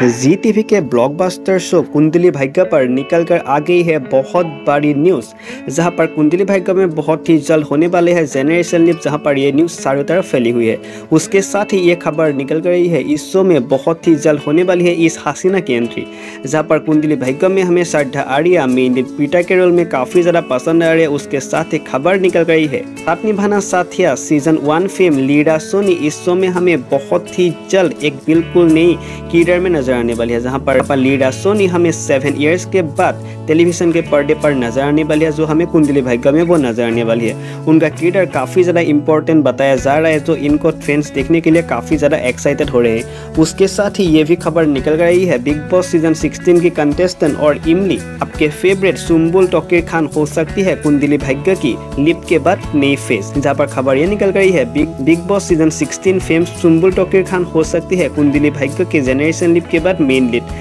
जी TV के blockbuster show Kundali Bhagya पर निकल कर आ गई है बहुत बड़ी न्यूज़ जहाँ पर कुंडली भाग्य में बहुत ही जल्द होने वाले है जेनरेशन लिप जहाँ पर ये न्यूज़ चारों तरफ़ फैली हुई है उसके साथ ही ये खबर निकल रही है इस शो में बहुत ही जल्द होने वाली है इस हसीना की एंट्री जहाँ पर कुंडली भाग्य में हमें श्रद्धा आर्या मेन पीटा के रोल में काफ़ी ज़्यादा पसंद आ रही उसके साथ ही खबर निकल गई है Saath Nibhana Saathiya season one fame Leda Soni इस शो में हमें बहुत ही जल्द एक बिल्कुल नई कीडर में नज़र आने वाली है। जहाँ पर लीडा सोनी हमें सेवन ईयर्स के बाद टेलीविज़न के पर्दे पर नज़र आने वाली है। जो हमें कुंडली भाग्य में वो नज़र आने वाली है। उनका कीडर काफ़ी ज़्यादा इंपॉर्टेंट बताया जा रहा है। जो इनको फैंस देखने के लिए काफ़ी ज़्यादा एक्साइटेड हो रहे हैं। उसके साथ ही ये भी खबर निकल रही है। बिग बॉस सीज़न 16 की कंटेस्टेंट और इमली, आपके फेवरेट सुम्बुल टोकिर खान हो सकती है कुंडली भाग्य की लिप के बाद नई फेस जहाँ पर खबर ये निकल रही है Bigg Boss season 16 fame Sumbul Touqeer Khan हो सकती है कुंडली भाग्य के जेनरेशन लिप के बाद main lead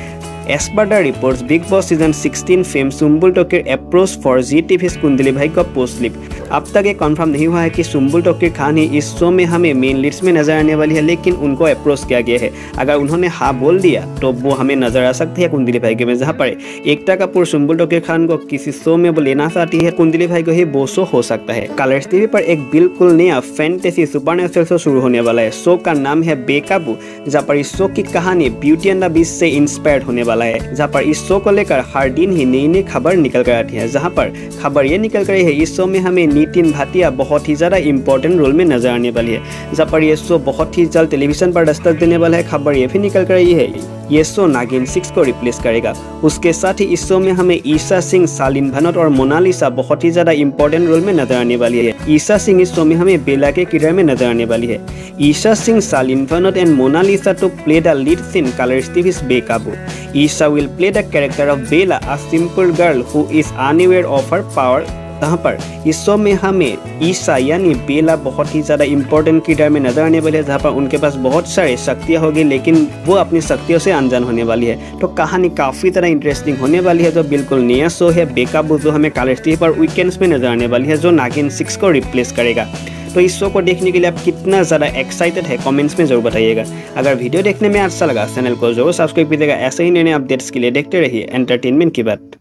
As per the reports, Big Boss Season 16 fame Sumbul Tokir approached for ZTV's Kundali Bhai का पोस्ट स्लिप अब तक ये कंफर्म नहीं हुआ है कि सुम्बुल टोकिर खान ही इस शो में हमें मेन लीड्स में नज़र आने वाली है लेकिन उनको अप्रोच किया गया है। अगर उन्होंने हाँ बोल दिया तो वो हमें नज़र आ सकती है कुंदली भाई के में जहाँ पर एकता कपूर सुम्बुल टोकिर खान को किसी शो में वो लेना चाहती है कुंदली भाई को ही वो शो हो सकता है। कलर्स टीवी पर एक बिल्कुल नया फैंटेसी सुपर नेचुरल शो शुरू होने वाला है। शो का नाम है बेकाबू जहाँ पर इस शो की कहानी ब्यूटी एंड द बीच से इंस्पायर्ड होने वाला है, जहाँ पर इस शो को लेकर हर दिन ही नई नई खबर निकल कर आती है, जहाँ पर खबर ये निकल कर रही है, इस शो में हमें नितिन भाटिया बहुत ही ज़्यादा इंपॉर्टेंट रोल में नज़र आने वाली है, जहाँ पर यह शो बहुत ही जल्द टेलीविज़न पर दस्तक देने वाला है, खबर ये भी निकल कर रही है। ये शो नागिन सिक्स को रिप्लेस करेगा। उसके साथ ही इस शो में हमें ईशा सिंह सालिन भनत और मोनालिसा बहुत ही ज़्यादा इंपॉर्टेंट रोल में नज़र आने वाली है। ईशा सिंह इस शो में हमें बेला के किरदार में नज़र आने वाली है। Isha Singh Shalin Bhanot and Monalisa to play the lead scene Colors TV Bekaboo. Isha will play the character of Bela a simple girl who is unaware of her power जहाँ पर? इस शो में हमें ईसा यानी बेला बहुत ही ज़्यादा important किरदार में नज़र आने वाली है, जहाँ पर उनके पास बहुत सारे शक्तियाँ होगी, लेकिन वो अपनी शक्तियों से अनजान होने वाली है। तो कहानी काफ़ी तरह इंटरेस्टिंग होने वाली है, जो बिल्कुल नया शो है, बेकाबू जो हमें कालेस्टी पर वीकेंड्स में नज़र आने वाली है, जो नागिन सिक्स को रिप्लेस करेगा। तो इस शो को देखने के लिए आप कितना ज़्यादा एक्साइटेड है कमेंट्स में ज़रूर बताइएगा। अगर वीडियो देखने में अच्छा लगा चैनल को ज़रूर सब्सक्राइब कीजिएगा। ऐसे ही नए नए अपडेट्स के लिए देखते रहिए एंटरटेनमेंट की बात।